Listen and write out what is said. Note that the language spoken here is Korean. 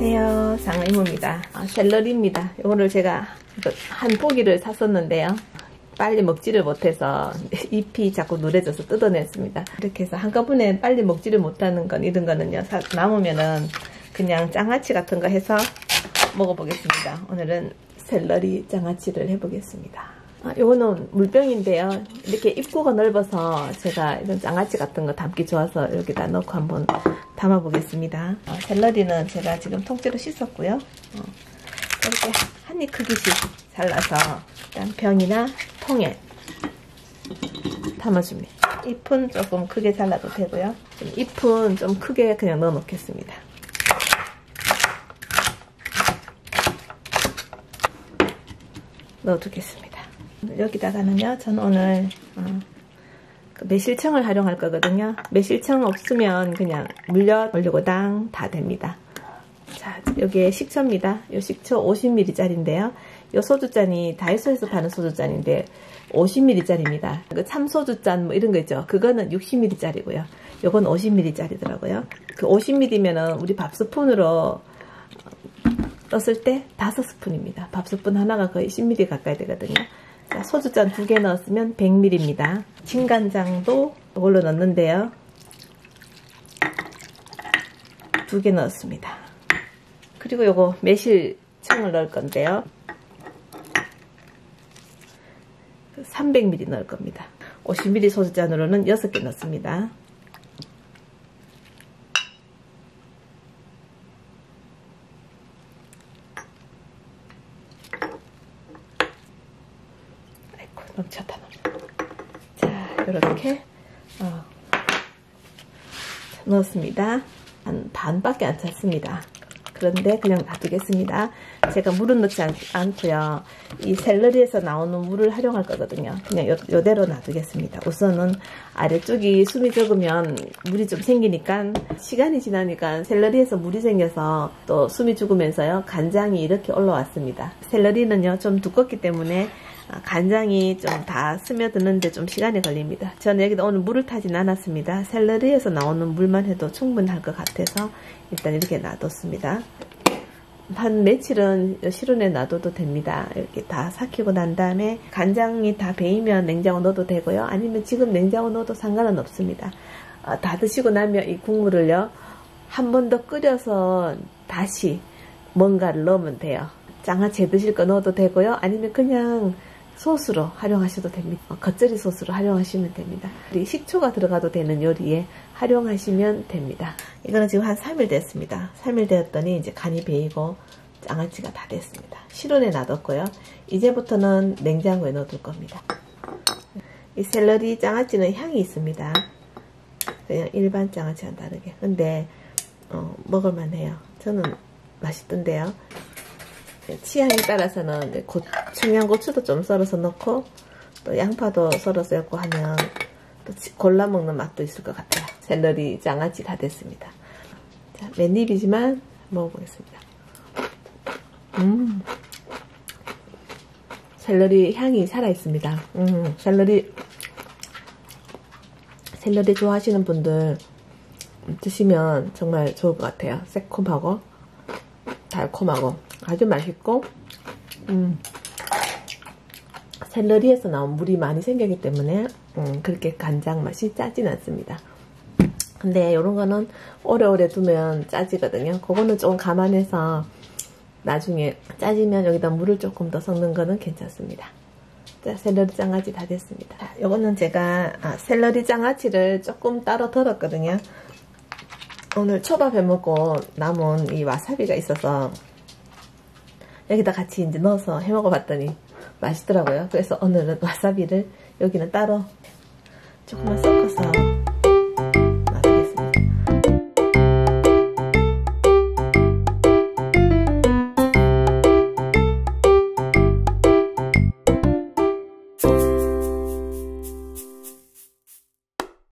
안녕하세요. 상의모입니다. 아, 샐러리입니다. 이거를 제가 한 포기를 샀었는데요. 빨리 먹지를 못해서 잎이 자꾸 누래져서 뜯어냈습니다. 이렇게 해서 한꺼번에 빨리 먹지를 못하는 건 이런 거는요 남으면은 그냥 장아찌 같은 거 해서 먹어보겠습니다. 오늘은 샐러리 장아찌를 해보겠습니다. 아, 요거는 물병인데요. 이렇게 입구가 넓어서 제가 이런 장아찌 같은 거 담기 좋아서 여기다 넣고 한번 담아 보겠습니다. 어, 샐러리는 제가 지금 통째로 씻었고요. 어, 이렇게 한 입 크기씩 잘라서 일단 병이나 통에 담아줍니다. 잎은 조금 크게 잘라도 되고요. 잎은 좀 크게 그냥 넣어 놓겠습니다. 넣어두겠습니다. 여기다가는요 저는 오늘 어, 그 매실청을 활용할 거거든요. 매실청 없으면 그냥 물엿 올리고당 다 됩니다. 자 여기에 식초입니다. 이 식초 50ml 짜리인데요. 이 소주잔이 다이소에서 파는 소주잔인데 50ml 짜리입니다. 그 참소주잔 뭐 이런 거 있죠. 그거는 60ml 짜리고요. 요건 50ml 짜리더라고요. 그 50ml면은 우리 밥 스푼으로 떴을 때 5스푼입니다. 밥 스푼 하나가 거의 10ml 가까이 되거든요 소주잔 두 개 넣었으면 100ml입니다. 진간장도 이걸로 넣는데요. 두 개 넣었습니다. 그리고 요거 매실청을 넣을 건데요. 300ml 넣을 겁니다. 50ml 소주잔으로는 6개 넣습니다. 넘쳤다 자 이렇게 어, 넣었습니다. 한 반밖에 안 찼습니다. 그런데 그냥 놔두겠습니다. 제가 물은 넣지 않, 고요이 샐러리에서 나오는 물을 활용할 거거든요. 그냥 요, 요대로 놔두겠습니다. 우선은 아래쪽이 숨이 적으면 물이 좀 생기니까 시간이 지나니까 샐러리에서 물이 생겨서 또 숨이 죽으면서요. 간장이 이렇게 올라왔습니다. 샐러리는요 좀 두껍기 때문에 아, 간장이 좀 다 스며드는데 좀 시간이 걸립니다. 저는 여기다 오늘 물을 타진 않았습니다. 샐러리에서 나오는 물만 해도 충분할 것 같아서 일단 이렇게 놔뒀습니다. 한 며칠은 실온에 놔둬도 됩니다. 이렇게 다 삭히고 난 다음에 간장이 다 배이면 냉장고 넣어도 되고요. 아니면 지금 냉장고 넣어도 상관은 없습니다. 아, 다 드시고 나면 이 국물을요. 한 번 더 끓여서 다시 뭔가를 넣으면 돼요. 장아찌 드실 거 넣어도 되고요. 아니면 그냥 소스로 활용하셔도 됩니다. 어, 겉절이 소스로 활용하시면 됩니다. 식초가 들어가도 되는 요리에 활용하시면 됩니다. 이거는 지금 한 3일 됐습니다. 3일 되었더니 이제 간이 배이고 장아찌가 다 됐습니다. 실온에 놔뒀고요. 이제부터는 냉장고에 넣어둘 겁니다. 이 샐러리 장아찌는 향이 있습니다. 그냥 일반 장아찌와는 다르게. 근데 어, 먹을만 해요. 저는 맛있던데요. 취향에 따라서는 고, 청양고추도 좀 썰어서 넣고 또 양파도 썰어서 넣고 하면 또 골라 먹는 맛도 있을 것 같아요. 샐러리 장아찌 다 됐습니다. 자, 맨입이지만 먹어보겠습니다. 음, 샐러리 향이 살아있습니다. 음, 샐러리 샐러리 좋아하시는 분들 드시면 정말 좋을 것 같아요. 새콤하고 달콤하고 아주 맛있고 음, 샐러리에서 나온 물이 많이 생기기 때문에 음, 그렇게 간장 맛이 짜진 않습니다. 근데 이런 거는 오래오래 두면 짜지거든요. 그거는 좀 감안해서 나중에 짜지면 여기다 물을 조금 더 섞는 거는 괜찮습니다. 자, 샐러리 장아찌 다 됐습니다. 이거는 제가 아, 샐러리 장아찌를 조금 따로 덜었거든요. 오늘 초밥 해먹고 남은 이 와사비가 있어서 여기다 같이 이제 넣어서 해 먹어 봤더니 맛있더라고요. 그래서 오늘은 와사비를 여기는 따로 조금만 섞어서